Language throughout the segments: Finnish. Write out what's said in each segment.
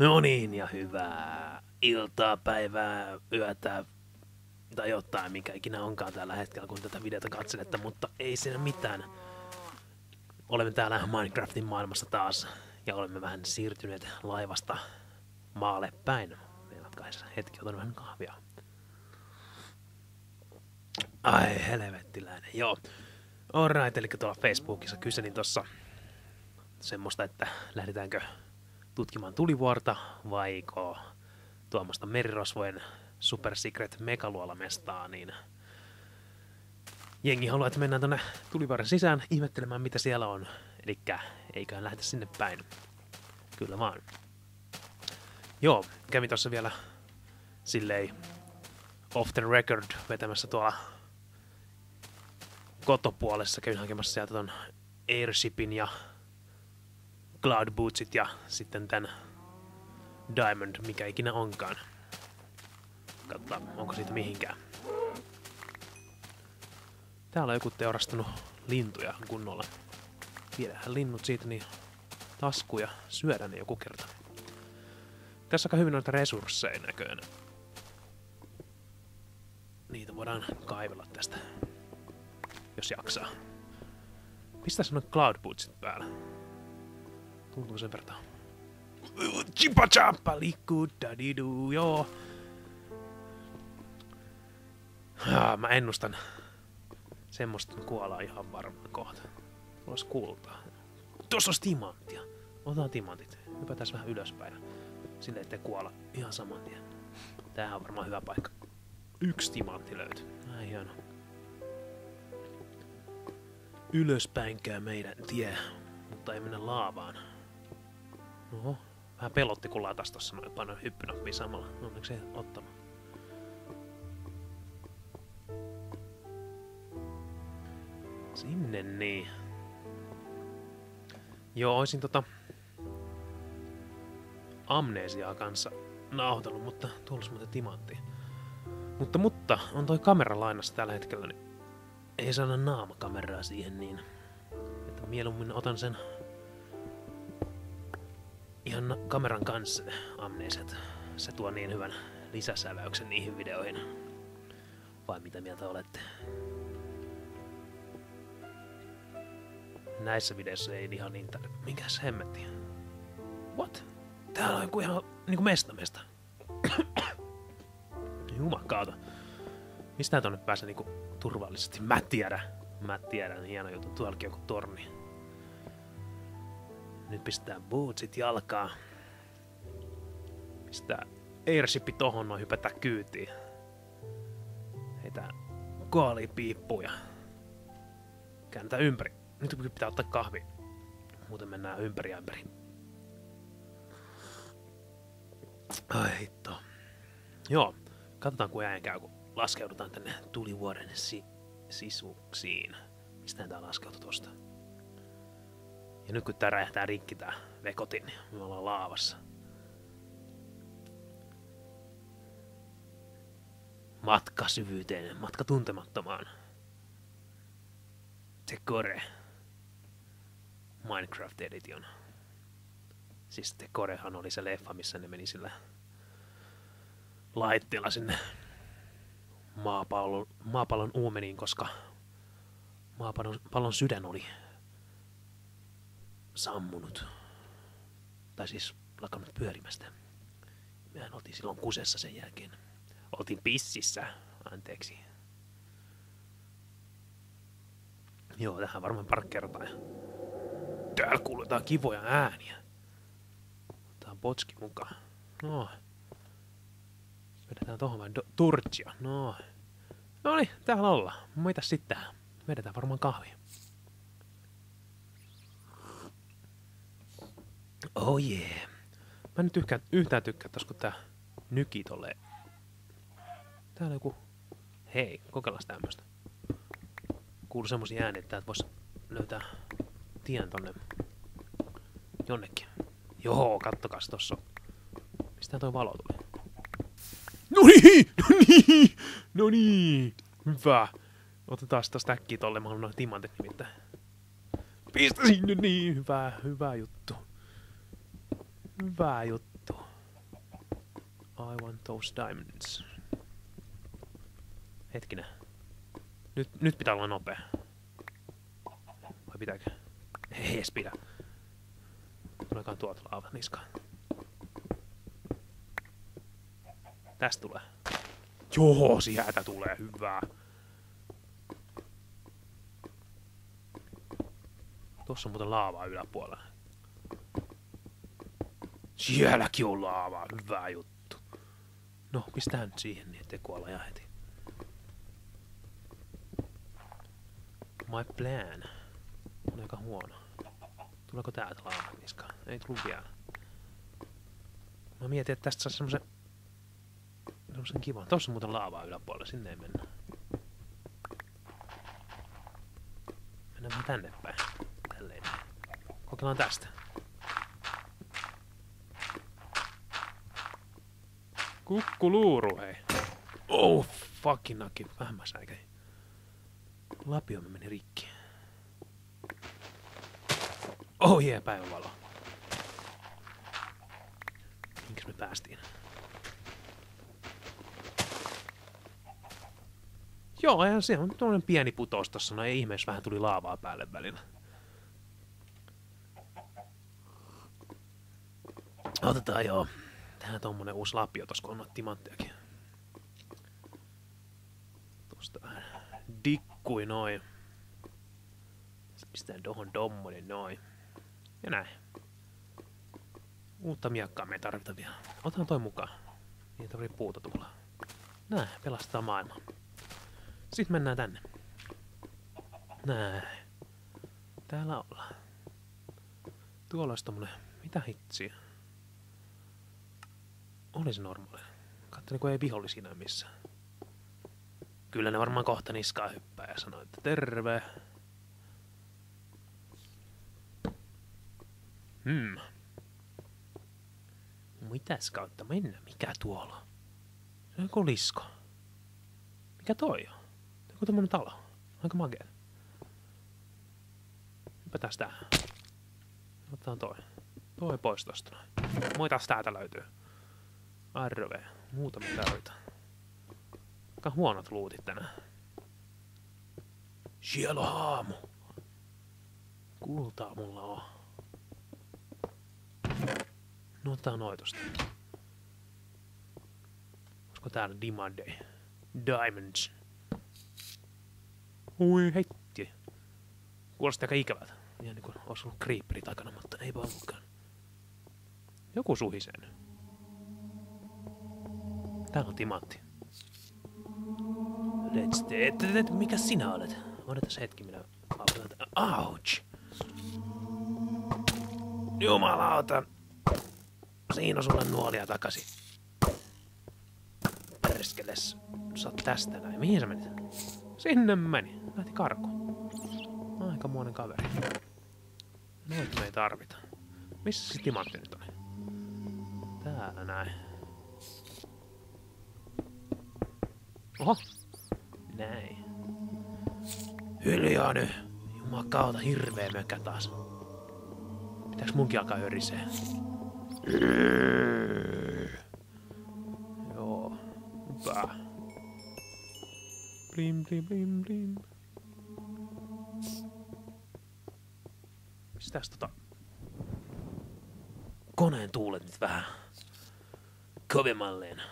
No niin, ja hyvää iltaa, päivää, yötä tai jotain, mikä ikinä onkaan tällä hetkellä, kun tätä videota katselette, mutta ei siinä mitään. Olemme täällä Minecraftin maailmassa taas, ja olemme vähän siirtyneet laivasta maalle päin. Meillä kahdessa hetki otan vähän kahvia. Ai helvettiläinen, joo. Alright, eli tuolla Facebookissa kyselin tuossa semmoista, että lähdetäänkö tutkimaan tulivuorta vaiko tuommoista merirosvojen Super Secret Megaluolamestaa, niin jengi haluaa, että mennään tonne tulivuoren sisään ihmettelemään, mitä siellä on. Eli eiköhän lähdetä sinne päin. Kyllä vaan. Joo, kävin tuossa vielä silleen off the record vetämässä tuolla kotopuolessa. Kävin hakemassa sieltä ton Airshipin ja Cloud Bootsit ja sitten tän Diamond, mikä ikinä onkaan. Katsotaan, onko siitä mihinkään. Täällä on joku teurastanut lintuja kunnolla. Viedähän linnut siitä niin taskuja, syödä ne joku kerta. Tässä on hyvin noita resursseja näköjään. Niitä voidaan kaivella tästä, jos jaksaa. Pistä on cloud bootsit päällä? Tuntuu sen verran. Chipa chappa liikkuu, dadidu, joo. Ah, mä ennustan semmoista kuolaa ihan varmaan kohta. Tuossa kultaa. Tuossa on timanttia. Otetaan timantit. Hypätään vähän ylöspäin. Silleen, ettei kuolla ihan saman tien. Tää on varmaan hyvä paikka. Yksi timantti löytyy. Ai hieno. Ylöspäinkää meidän tie, mutta ei mennä laavaan. Oho, vähän pelotti kun latas tossa noin painoin hyppynappia samalla. Onneksi ei ottanut. Sinne niin. Joo, oisin tota amnesiaa kanssa nauhoitellut, mutta tuolla muuten timantti. Mutta, mutta, on toi kamera lainassa tällä hetkellä, niin ei saada naamakameraa siihen, niin että mieluummin otan sen ihan kameran kanssa ne amneset. Se tuo niin hyvän lisäsäväyksen niihin videoihin. Vai mitä mieltä olette? Näissä videoissa ei ihan niin tänne. Minkäs hemmetti? What? Täällä on joku ihan niinku mesta mesta. Jumakaata. Mistä tonne pääsee niinku turvallisesti? Mä tiedän. Mä tiedän. Hieno juttu. Tuollakin joku torni. Nyt pistää bootsit jalkaa. Pistää airshipi tohon noin hypätä kyytiin. Heitä koalipiippuja. Käännetään ympäri. Nyt pitää ottaa kahvi. Muuten mennään ympäri ja ympäri. Ai hitto. Joo, katsotaan kun ään käy, kun laskeudutaan tänne tulivuoren si- sisuksiin. Mistä tää laskeutui tosta? Ja nyt kun tää räjähtää rikki tää vekotin, niin me ollaan laavassa. Matka syvyyteen, matka tuntemattomaan. Tekore. Minecraft Edition. Siis Tekorehan oli se leffa, missä ne meni sillä laitteella sinne maapallon, maapallon uumeniin, koska maapallon pallon sydän oli sammunut. Tai siis lakannut pyörimästä. Mehän oltiin silloin kusessa sen jälkeen. Oltiin pississä, anteeksi. Joo, tähän varmaan parkkeerataan. Täällä kuulutaan kivoja ääniä. Tää on potski mukaan. No. Vedetään tohon vain turtsia. No. No niin, täällä ollaan. Mitä sitten? Vedetään varmaan kahvia. Oh yeah. Mä nyt yhtään, yhtään tykkää tos, kun tää nyki tolleen. Täällä joku... Hei, kokeillaan tämmöstä. Kuuluu semmosia ääniä, että vois löytää tien tonne jonnekin. Joo, kattokas tossa. Mistä toi valo tuli? No niin, no niin, no niin. Hyvä. Otetaan tästä äkkiä tolle, mä haluan timantit nimittäin. Pistä sinne niin, hyvä, hyvä juttu. Hyvä juttu. I want those diamonds. Hetkinen. Nyt, nyt pitää olla nopea. Vai pitääkö? Ei edes pidä. Tuleekaan tuolta laavat niskaan. Tästä tulee. Joo, sieltä tulee hyvää. Tuossa on muuten laavaa yläpuolella. Sielläkin on laavaa, hyvä juttu. No, pistää nyt siihen niin, ettei kuolla ja heti. My plan on aika huono. Tuleeko täältä laavaa niskaan? Ei tullut vielä. Mä mietin, että tästä saa semmosen... Semmosen kivan. Tossa on muuten laavaa yläpuolella, sinne ei mennä. Mennään tänne päin. Tälleen. Kokeillaan tästä. Kukkuluuru, hei. Oh, fucking naki. Vähän mä säikäin. Lapio meni rikki. Oh jee, yeah, päivänvalo. Minkäs me päästiin? Joo, ja se on tuollainen pieni putous tossa, no ei ihmeessä vähän tuli laavaa päälle välillä. Otetaan joo. Tähän tommonen uusi lapio tossa, kun on noita timanttejakin. Tuosta vähän dikkui noin. Sitten pistää tohon tommonen noin. Ja näin. Uutta miakkaa me ei tarvita vielä. Otan toi mukaan. Niin tarvii puuta tulla. Näin, pelastaa maailma. Sitten mennään tänne. Näin. Täällä ollaan. Tuolla olisi tommonen... Mitä hitsiä? Olisi normaali. Katselin, kun ei vihollisia näy missään. Kyllä ne varmaan kohta niskaa hyppää ja sanoo, että terve. Hmm. Mitäs kautta mennä? Mikä tuolla? Se on lisko. Mikä toi on? Joku tämmönen talo. Aika magea. Hypätään tähän. Otetaan toi. Toi pois tosta. Moi taas täältä löytyy. Arve. Muuta me tarvitaan. Aika huonot luutit tänään. Siellä on haamu. Kultaa mulla on. No otetaan noitosta. Olisiko täällä Diamante? Diamonds. Ui heitti. Kuulosti aika ikävältä. Ihan niin kuin olisi ollut creeperi takana, mutta ei ollutkaan. Joku suhisee nyt. Täällä on timantti. Let's te, mikä sinä olet? Odotas hetki, minä autan. Ouch! Jumalauta! Siinä on sulle nuolia takaisin. Perskeles. Sä tästä näin. Mihin sä menit? Sinne meni. Lähti karkuun. Aikamoinen kaveri. Noita me ei tarvita. Missä se timantti nyt on? Täällä näin. Oho. Näin. Hiljaa nyt. Jumakauta, hirveä mökä taas. Pitääks munkin alkaa hörisee? Joo. Hyvä. Blim, blim, blim, blim. Mistäs tota... Koneen tuulet nyt vähän kovemmalleen.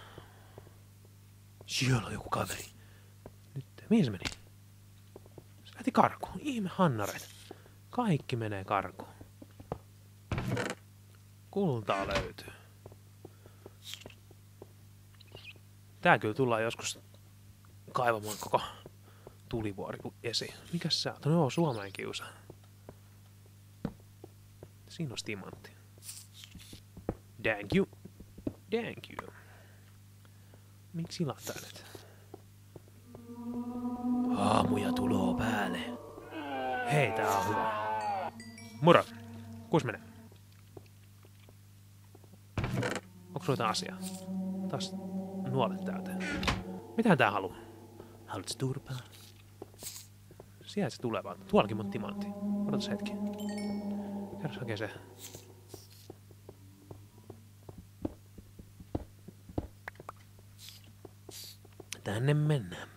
Siellä on joku kaveri. Nyt, mihin se meni? Se lähti karkuun. Ihme hannaret. Kaikki menee karkuun. Kultaa löytyy. Tää kyllä tullaan joskus kaivamaan koko tulivuori esiin. Mikäs sä oot? No joo, Suomeen kiusa. Siinä on timantti. Thank you. Thank you. Miksi ilahtaa nyt? Aamuja tuloo päälle. Hei, tää on hyvä. Moro. Kus menee? Onko sulla jotain asiaa? Taas nuolet täältä. Mitähän tää haluu? Haluatko turpaa? Sieltä se tulee vaan. Tuollakin mun timantti. Odotas hetki. Käydäs hakee se. Tänne mennään.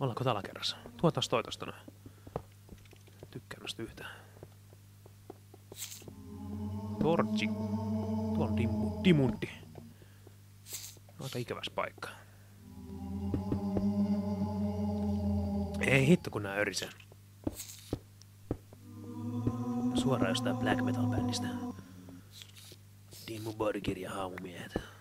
Ollaanko tällä kerrassa? Tuotas toi tosta. Tykkään noista yhtään. Torchi. Tuo on dimmu, dimunti. Aika ikäväs paikka. Ei hitto kun nää örisee. Suoraan jostain black metal bändistä. Dimmu Borgir ja haamumiehet.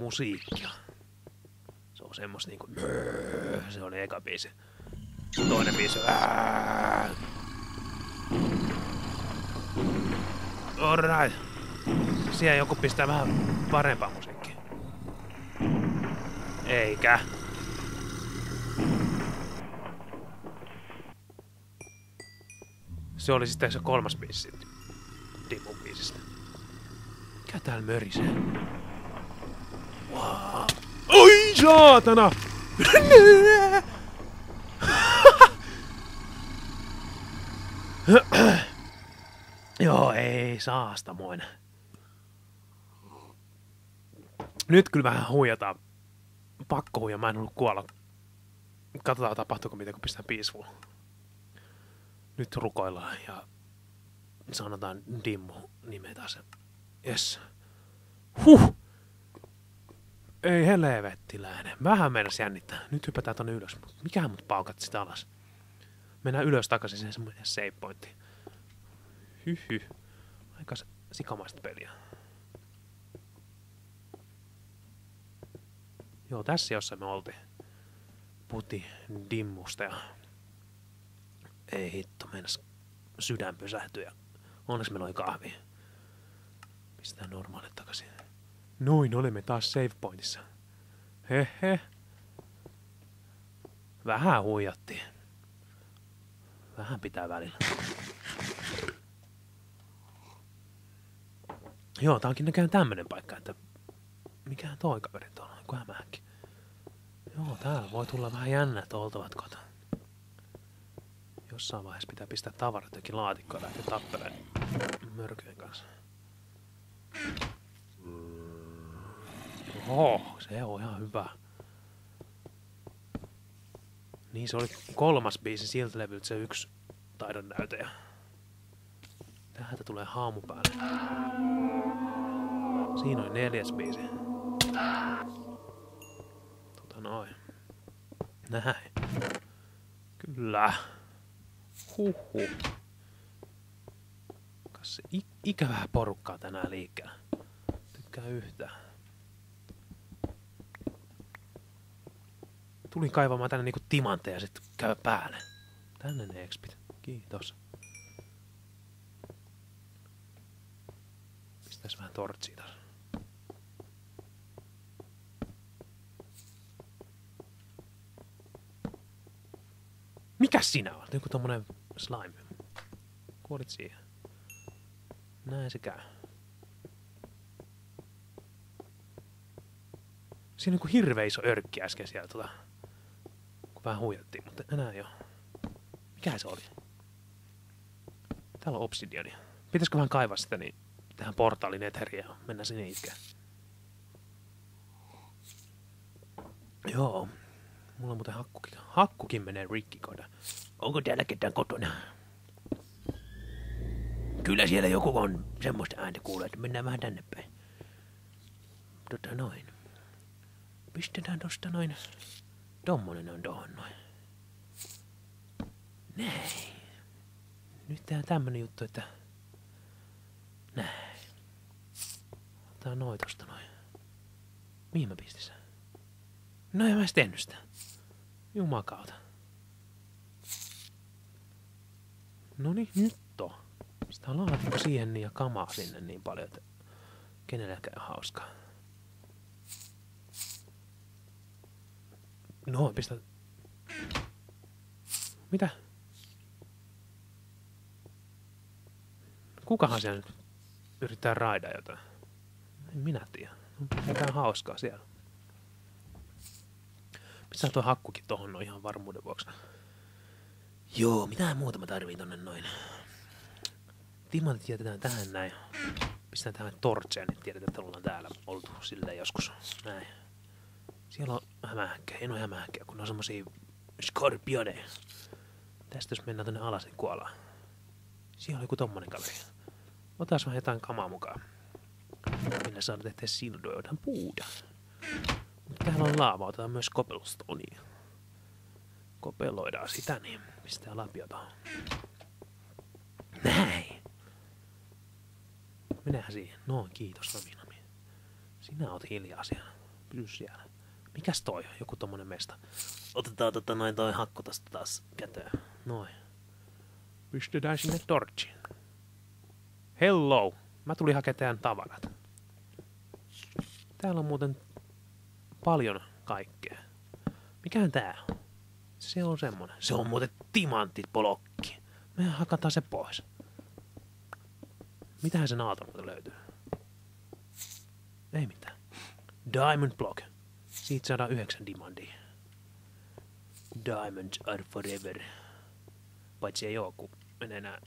Musiikkia. Se on semmos niinku... Se on eka biisi. Toinen biisi on... Alright. Siellä joku pistää vähän parempaa musiikkia. Eikä. Se oli sitten se kolmas biisi. Dimun biisistä. Mikä täällä mörisee? Saatana! Joo, ei saastamoinen. Nyt kyllä vähän huijataan. Pakko huijaa, mä en ollut kuolla. Katsotaan tapahtuuko mitä, kun pistän peaceful. Nyt rukoillaan ja sanotaan Dimmu nimetä se. Yes. Huh! Ei helvettiläinen. Vähän meinas jännittää. Nyt hypätään tonne ylös. Mikähän mut paukat sitä alas? Mennään ylös takaisin sen semmoinen save pointti. Hyhy. Aika sikamaista peliä. Joo, tässä jossa me oltiin. Puti dimmusta ja... Ei hitto, meinas sydän pysähtyä onneksi meillä oli kahvi. Pistetään normaalit takaisin. Noin, olemme taas save pointissa. Hehe. Vähän huijattiin. Vähän pitää välillä. Joo, tää onkin näköjään tämmönen paikka, että mikähän toi kaveri tuolla on, kuin. Joo, täällä voi tulla vähän jännät oltavat kota. Jossain vaiheessa pitää pistää tavarat jokin laatikkoon ja lähteä tappeleen mörkyjen kanssa. Oho, se on ihan hyvä. Niin, se oli kolmas biisi siltä levyltä se yksi taidon näytäjä. Täältä tulee haamu päälle. Siinä on neljäs biisi. Tota noin. Näin. Kyllä. Huhhuh. Kas se ik- ikävää porukkaa tänään liikkeellä. Tykkää yhtään. Tulin kaivamaan tänne niinku timantteja ja sitten käy päälle. Tänne ne expit. Kiitos. Pistäis vähän tortsia taas. Mikäs sinä olet? Joku tommonen slime. Kuolit siihen. Näin se käy. Siinä on niinku hirveä iso örkki äsken siellä tota, kun vähän huijattiin, mutta enää jo. Mikä se oli? Täällä on obsidiani. Pitäisikö vähän kaivaa sitä, niin tähän portaalin eteriä ja mennä sinne itkään. Joo. Mulla on muuten hakkukin. Hakkukin menee rikki koda. Onko täällä ketään kotona? Kyllä siellä joku on semmoista ääntä kuulee, että mennään vähän tänne päin. Tota noin. Pistetään tosta noin. Tommonen on tohon noin. Näin. Nyt tehdään tämmönen juttu, että... Näin. Otetaan noin tosta noin. Mihin mä pistin sen? No en mä edes tehnyt sitä. Jumakauta. Noni, nyt on. Sitä laatikko siihen niin ja kamaa sinne niin paljon, että kenellekään hauskaa. No, pistä... Mitä? Kukahan siellä nyt yrittää raidaa jotain? En minä tiedä. Jotain hauskaa siellä. Pistää tuo hakkukin tohon no ihan varmuuden vuoksi. Joo, mitä muuta mä tarviin tonne noin? Timantit jätetään tähän näin. Pistetään tähän torcheen, niin tiedetään, että ollaan täällä oltu silleen joskus. Näin. Siellä on hämähäkkejä, en ole kun on semmosia skorpioneja. Tästä jos mennään tonne alas, niin kuollaan. Siellä on joku tommonen kaveri. Otas vähän jotain kamaa mukaan. Millä saadaan tehtyä sildoja, jotain puuda. Mutta täällä on laava, otetaan myös cobblestonea. Kopeloidaan sitä, niin pistää lapiota. Näin. Mennään siihen. No, kiitos Nami Nami. Sinä oot hiljaa siellä. Pysy siellä. Mikäs toi on? Joku tommonen mesta. Otetaan tota noin toi hakko tosta taas käteen. Noin. Pistetään sinne torchiin. Hello! Mä tulin hakemaan tavarat. Täällä on muuten paljon kaikkea. Mikähän tää on? Se on semmonen. Se on muuten timanttipolokki. Me hakataan se pois. Mitähän se naato muuten löytyy? Ei mitään. Diamond block. Siitä saadaan yhdeksän diamandia. Diamonds are forever. Paitsi ei oo, kun menee nää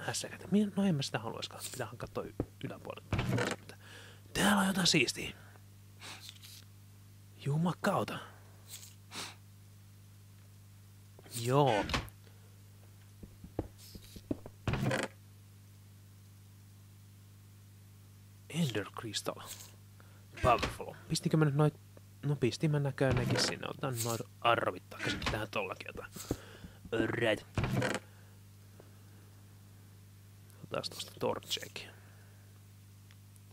hässäkät. No en mä sitä haluaiskaan. Pitää katsoa yläpuolelle. Täällä on jotain siistiä. Jumakauta. Joo. Ender Crystal. Powerful. Pistikö mä nyt noit... No pistin mä nekin sinne. Otan noin arvit takaisin tähän tollakin jotain. Alright. Otas tosta torchekin.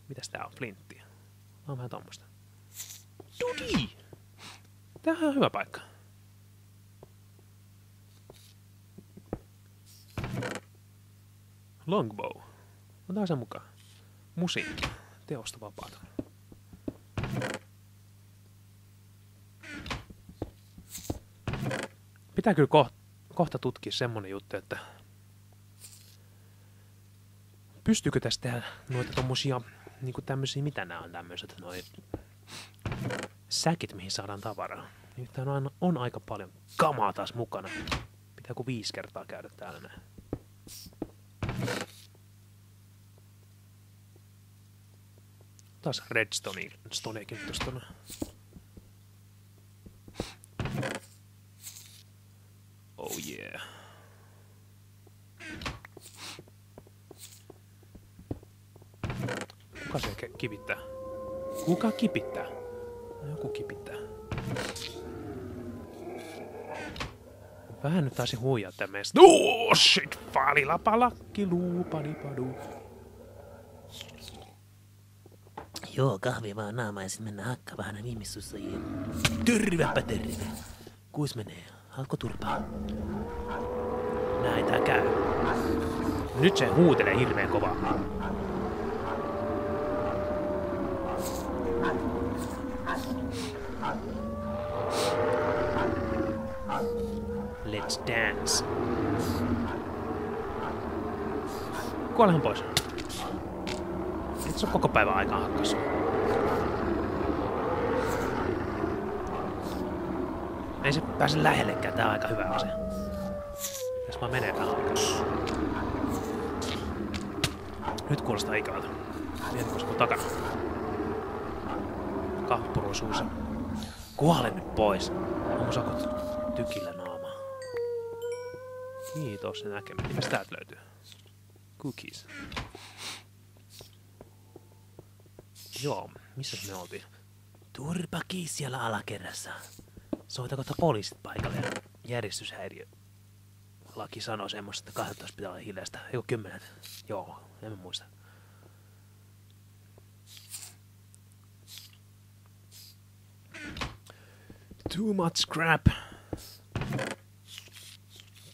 Mitäs tää on? Flinttiä. On vähän tommosta. Tudi! Tämähän on hyvä paikka. Longbow. Otetaan sen mukaan. Musiikki. Teosta vapaata. Pitää kyllä kohta, kohta tutkia semmonen juttu, että pystyykö tästä tehdä noita tommosia, niinku tämmösiä, mitä nämä on tämmöiset, noin säkit, mihin saadaan tavaraa. Nyt on, aina, on aika paljon kamaa taas mukana. Pitää kuin viisi kertaa käydä täällä näin. Taas redstone stonekin tuosta. Oh yeah. Kuka se kipittää? Kuka kipittää? No, joku kipittää. Vähän nyt taisi huijaa tämän meistä. Oh shit! Falilapalakki luupalipadu. Joo, kahvi vaan naama ja sitten mennään hakkavaan ihmissussajien. Tervepä terve. Kuis menee? Haluatko turpaa? Näin tää käy. Nyt se huutelee hirveän kovaa. Let's dance. Kuolehan pois. Et se koko päivän aikaa hakkas. Ei se pääse lähellekään, tää on aika hyvä asia. Jos vaan menee vähän. Nyt kuulostaa ikävältä. Mietitkö se takana? Kahpuruisuus. Kuole nyt pois. Onko sakot tykillä Kiitos se näkeminen. Mitäs täältä löytyy? Cookies. Joo, missä me oltiin? Turpaki siellä alakerrassa. Soitako että poliisit paikalle järjestyshäiriö? Laki sanoo semmoista, että 12 pitää olla hiljaista. Eikö kymmenen? Joo, en mä muista. Too much scrap.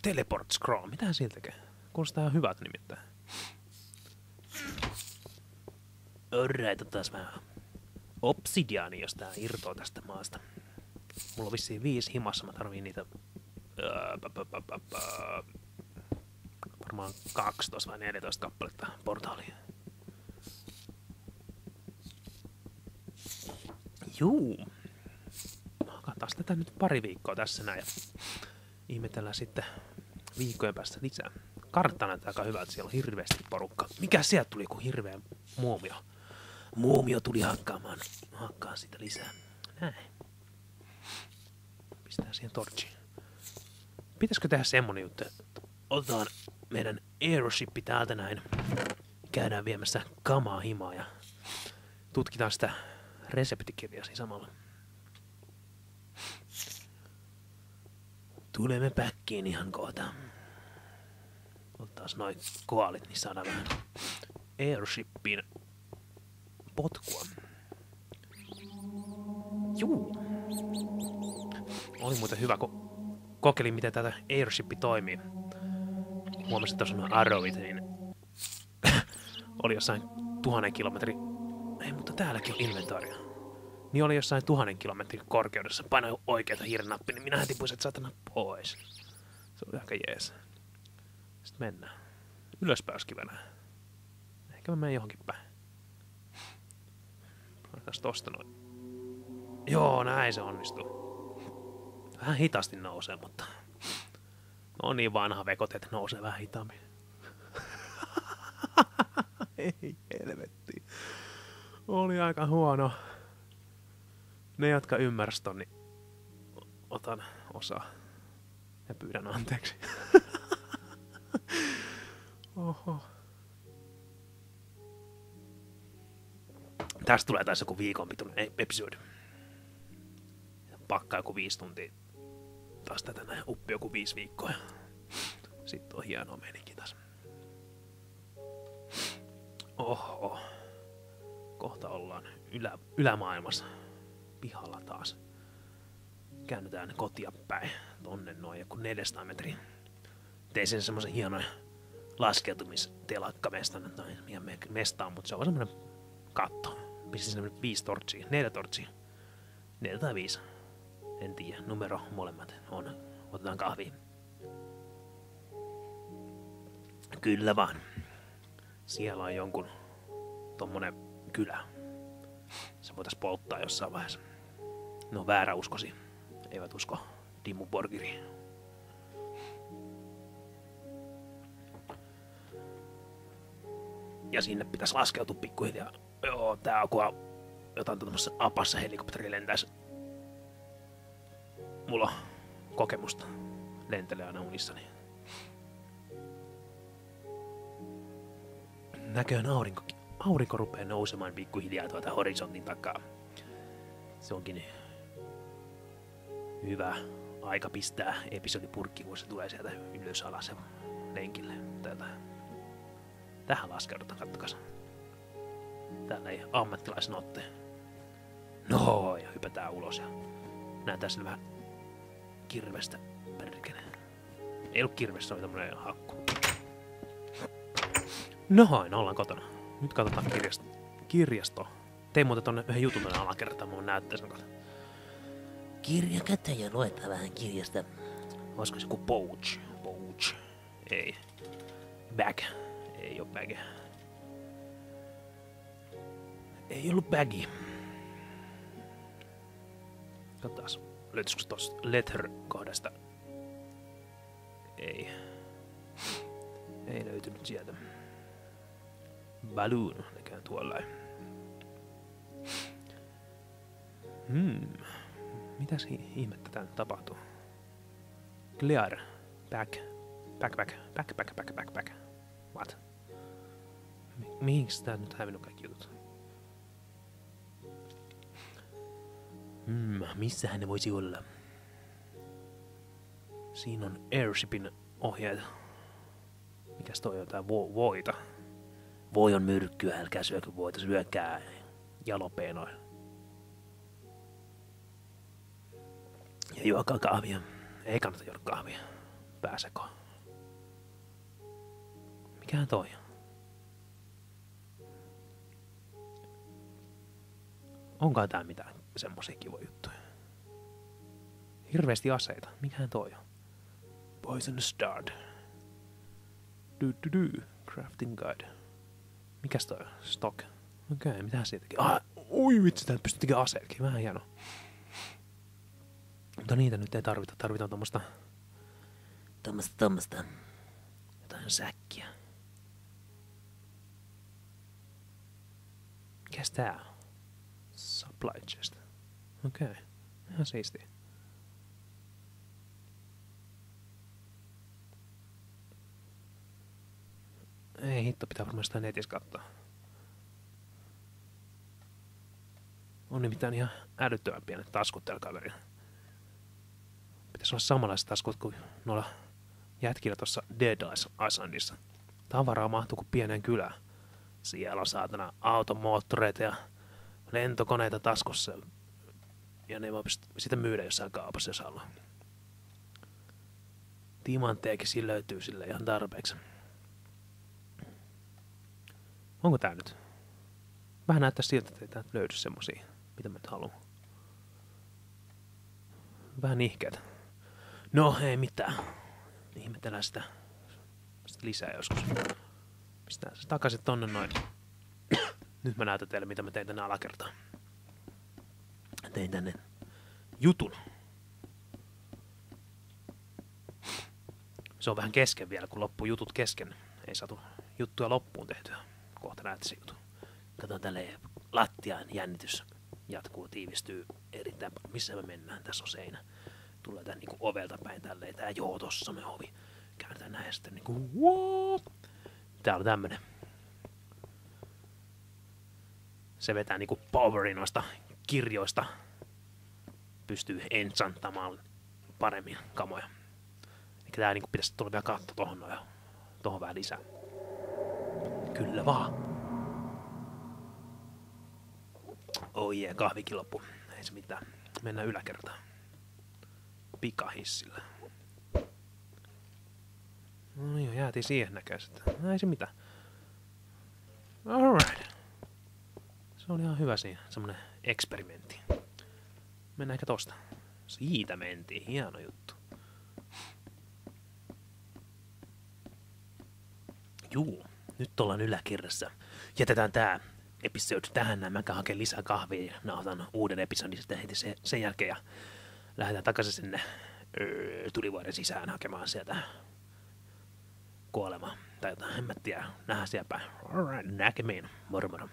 Teleport scroll. Mitähän siltä tekee? Kuulostaa hyvältä nimittäin. Alright, otetaan vähän obsidiaani, jos tää irtoaa tästä maasta. Mulla on vissiin viisi himassa, mä tarviin niitä öö, varmaan 12 vai 14 kappaletta portaalia. Juu. Hakataan tätä nyt pari viikkoa tässä näin ihmetellään sitten, viikkojen päästä lisää. Kartta näyttää aika hyvältä, siellä on hirveästi porukka. Mikä sieltä tuli, kun hirveä muumio? Muumio tuli hakkaamaan, hakkaa sitä lisää. Näin. Pistää siihen torchiin. Pitäisikö tehdä semmonen juttu, että otetaan meidän airshippi täältä näin. Käydään viemässä kamaa himaa ja tutkitaan sitä reseptikirjaa siinä samalla. Tulemme päkkiin ihan kohta. Otetaan noin koalit, niin saadaan vähän airshippiin potkua. Juu. Oli muuten hyvä, kun kokeilin, miten tätä airship toimii. Huomasin, että tuossa on arrowit, niin oli jossain tuhannen kilometri... Ei, mutta täälläkin on inventaaria. Niin oli jossain tuhannen kilometrin korkeudessa. Painoin oikeata hirnappia, niin minä tipuin että saatana pois. Se oli aika jees. Sitten mennään. Ylöspäin olisi kiva nähdä. Ehkä mä menen johonkin päin. Laitaas tosta noin. Joo, näin se onnistuu. Vähän hitaasti nousee, mutta... No niin vanha vekot, että nousee vähän hitaammin. Ei helvetti. Oli aika huono. Ne, jotka ymmärsivät niin otan osaa. Ja pyydän anteeksi. Oho. Tästä tulee taas joku viikon pituinen episodi. Pakkaa joku viisi tuntia. Taas tätä näin uppi joku viisi viikkoa. Sitten on hieno meininki taas. Oho. Kohta ollaan ylä, ylämaailmassa. Pihalla taas. Käännytään kotia päin. Tonne noin joku 400 metriä. Tein sen semmosen hienon laskeutumistelakkamestan tai mikä mestaan, mutta se on semmonen katto. Pistin sinne viisi tortsia, neljä tortsia. Neljä tai viisi. En tiedä, numero molemmat on. Otetaan kahvi. Kyllä vaan. Siellä on jonkun tommonen kylä. Se voitais polttaa jossain vaiheessa. No väärä uskosi. Eivät usko Dimmu Borgiri. Ja sinne pitäisi laskeutua pikkuhiljaa. Joo, tää on kun jotain tuommoisessa apassa helikopteri lentäisi. Mulla on kokemusta. Lentelee aina unissani. Näköjään aurinko, aurinko rupeaa nousemaan pikkuhiljaa tuolta horisontin takaa. Se onkin hyvä aika pistää episodipurkki, kun se tulee sieltä ylös alas lenkille. Tätä. Tähän laskeudutaan, kattokas. Täällä ei ammattilaisen otte. No, ja hypätään ulos ja näytää sinne vähän kirvestä perkele. Ei ollut kirves, se oli tämmönen hakku. Noin, ollaan kotona. Nyt katsotaan kirjasto. kirjasto. Tein muuten tonne yhden jutun tonne alakertaan, mun näyttää sen kautta. Kirja käteen ja luetaan vähän kirjasta. Olisiko se joku pouch? Pouch. Ei. Bag. Ei oo bag. Ei ollut bagi. Katsotaan, löytyisikö tuosta letter-kohdasta. Ei. Ei löytynyt sieltä. Balloon näkään tuolla. Hmm. Mitäs ihmettä tän tapahtuu? Clear. Back. Back, back. Back, back, back, back, back. What? Mi- mihinks tää nyt hävinnyt kaikki jutut? Hmm, missähän ne voisi olla? Siinä on Airshipin ohjeet. Mikäs toi on? Jotain vo- voita. Voi on myrkkyä, älkää syökö voita, syökää. Jalopeenoin. Juokaa kahvia. Ei kannata juoda kahvia. Pääseko? Mikähän toi on? Onkaan tää mitään semmosia kivoja juttuja? Hirveästi aseita. Mikähän toi on? Poison Start. Du, du, du. Crafting Guide. Mikäs toi? Stock. Okei, okay, mitähän siitä tekee? Ah, ui vitsi, tää pystyy tekemään aseetkin. Vähän hieno. Mutta niitä nyt ei tarvita. Tarvitaan tuommoista Tuommoista, tuommoista. Jotain säkkiä. Mikäs tää on? Supply chest. Okei. Okay. Ihan siistiä. Ei hitto, pitää varmaan sitä netissä katsoa. On nimittäin ihan älyttömän pienet taskut tällä kaverilla. Pitäisi olla samanlaiset taskut kuin noilla jätkillä tuossa Dead Islandissa. Tavaraa mahtuu kuin pienen kylään. Siellä on saatana automoottoreita ja lentokoneita taskussa. Ja ne voi sitä myydä jossain kaupassa, jos haluaa. Timantteekin löytyy sille ihan tarpeeksi. Onko tää nyt? Vähän näyttää siltä, että ei täältä löydy semmosia, mitä mä nyt haluan. Vähän nihkeet. No, ei mitään. Ihmetellään sitä, sitä lisää joskus. Pistää se takaisin tonne noin. Nyt mä näytän teille, mitä mä tein tänne alakertaan. Tein tänne jutun. Se on vähän kesken vielä, kun loppuu jutut kesken. Ei saatu juttuja loppuun tehtyä. Kohta näette se juttu. Kato tälle lattian jännitys jatkuu, tiivistyy erittäin paljon. Missä me mennään? Tässä on seinä. Tulee tän niinku ovelta päin tälleen. Tää joo, tossa me ovi. Käännetään näin ja sitten niinku wow. Tää on tämmönen. Se vetää niinku powerin noista kirjoista. Pystyy enchantamaan paremmin kamoja. Eikä tää niinku pitäisi tulla vielä katto tohon noin. Tohon vähän lisää. Kyllä vaan. Oi jee, kahvikin loppu. Ei se mitään. Mennään yläkertaan. Pikahissillä. No joo, jäätiin siihen näköisesti. No ei se mitään. Alright. Se oli ihan hyvä siinä, semmonen eksperimentti. Mennään ehkä tosta. Siitä mentiin, hieno juttu. Juu, nyt ollaan yläkerrassa. Jätetään tää episode tähän näin. Mä haken lisää kahvia ja nauhoitan uuden episodin sitten heti sen, jälkeen. Lähdetään takaisin sinne tulivuoden sisään hakemaan sieltä kuolemaa. Tai jotain, en mä tiedä. Nähdään siellä päin. Alright, näkemiin. Moro moro.